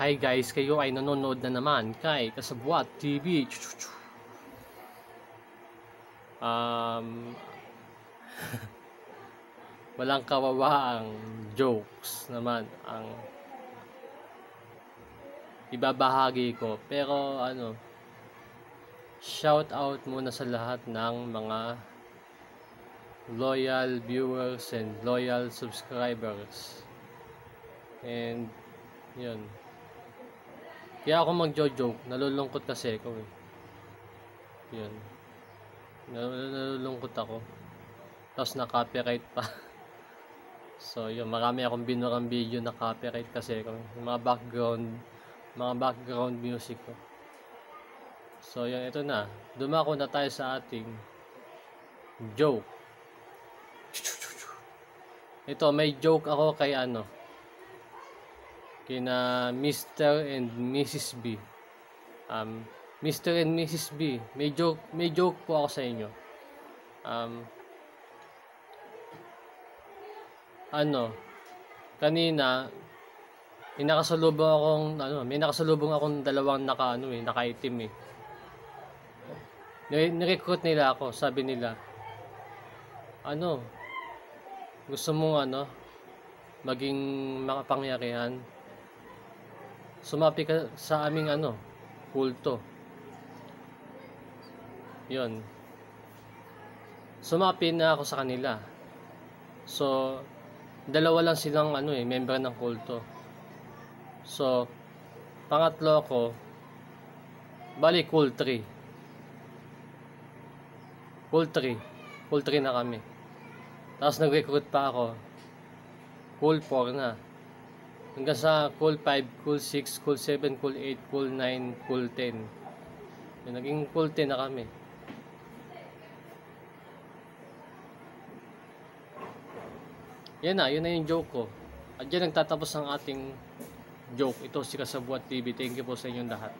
Hi guys, kayo ay nanonood na naman kay Kasabwat TV. Um, walang kawawaang jokes naman ang ibabahagi ko. Pero ano, shout out muna sa lahat ng mga loyal viewers and loyal subscribers. And yun. Kaya ako magjo-joke, nalulungkot kasi ako eh. Yun. Nal- Nalulungkot ako. Tapos na-copyright pa. so yun, marami akong binurang video na copyright kasi ako. Yung mga background, mga background music ko. So yun, ito na. Dumako na tayo sa ating joke. Ito, may joke ako kay ano, kina Mr. and Mrs. B. Um, Mr. and Mrs. B, may joke, may joke po ako sa inyo. Um, ano, kanina, may nakasalubong akong, ano, may nakasalubong akong dalawang naka, ano eh, nakaitim eh. Nire- Nirecruit nila ako, sabi nila, ano, gusto mong ano, maging makapangyarihan, sumapi ka sa aming ano, kulto. Yun. Sumapi na ako sa kanila. So, dalawa lang silang ano eh, member ng kulto. So, pangatlo ako, bali cool 3. Cool 3. Cool 3 na kami. Tapos nag-recruit pa ako. Cool 4 na. Hanggang sa cool 5, cool 6, cool 7, cool 8, cool 9, cool 10. Yun, naging cool 10 na kami. Yan na, yun na yung joke ko. At dyan nagtatapos ang ating joke. Ito si Kasabuat TV. Thank you po sa inyong lahat.